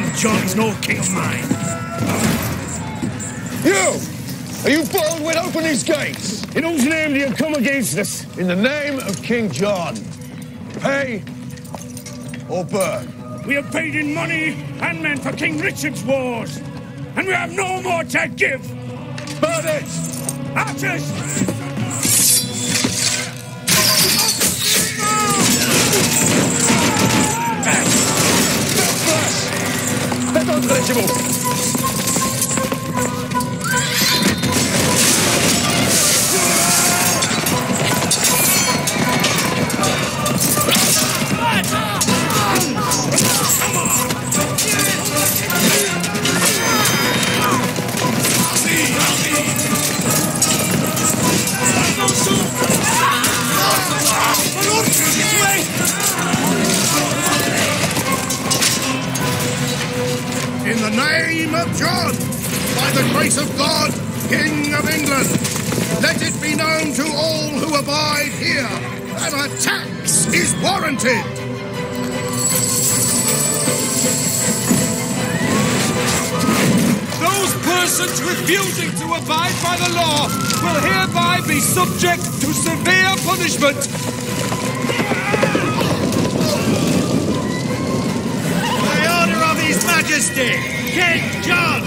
is no king of mine. You! Are you Baldwin? Open these gates! In whose name do you come against us? In the name of King John. Pay or burn. We have paid in money and men for King Richard's wars, and we have no more to give. Burn it! Archers! Что творить ему? In the name of John, by the grace of God, King of England, let it be known to all who abide here that a tax is warranted. Those persons refusing to abide by the law will hereby be subject to severe punishment. Majesty, King John,